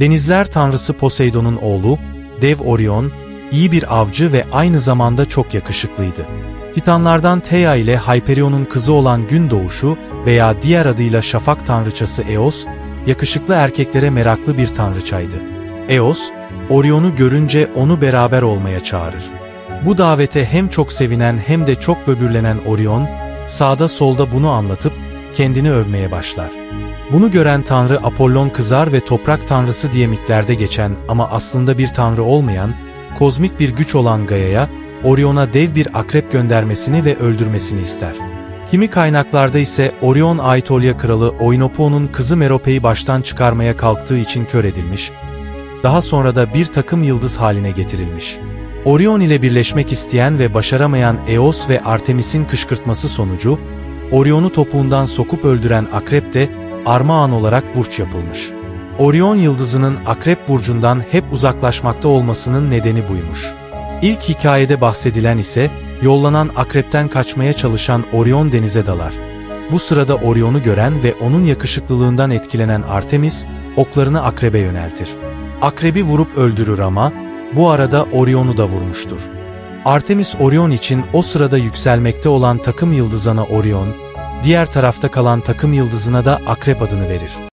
Denizler tanrısı Poseidon'un oğlu, dev Orion, iyi bir avcı ve aynı zamanda çok yakışıklıydı. Titanlardan Theia ile Hyperion'un kızı olan gün doğuşu veya diğer adıyla şafak tanrıçası Eos, yakışıklı erkeklere meraklı bir tanrıçaydı. Eos, Orion'u görünce onu beraber olmaya çağırır. Bu davete hem çok sevinen hem de çok böbürlenen Orion, sağda solda bunu anlatıp kendini övmeye başlar. Bunu gören tanrı Apollon kızar ve toprak tanrısı diye mitlerde geçen ama aslında bir tanrı olmayan, kozmik bir güç olan Gaia'ya, Orion'a dev bir akrep göndermesini ve öldürmesini ister. Kimi kaynaklarda ise Orion Aitolya kralı Oinopo'nun kızı Merope'yi baştan çıkarmaya kalktığı için kör edilmiş, daha sonra da bir takım yıldız haline getirilmiş. Orion ile birleşmek isteyen ve başaramayan Eos ve Artemis'in kışkırtması sonucu, Orion'u topuğundan sokup öldüren akrep de armağan olarak burç yapılmış. Orion yıldızının akrep burcundan hep uzaklaşmakta olmasının nedeni buymuş. İlk hikayede bahsedilen ise, yollanan akrepten kaçmaya çalışan Orion denize dalar. Bu sırada Orion'u gören ve onun yakışıklılığından etkilenen Artemis, oklarını akrebe yöneltir. Akrebi vurup öldürür ama, bu arada Orion'u da vurmuştur. Artemis Orion için o sırada yükselmekte olan takım yıldızına Orion, diğer tarafta kalan takım yıldızına da Akrep adını verir.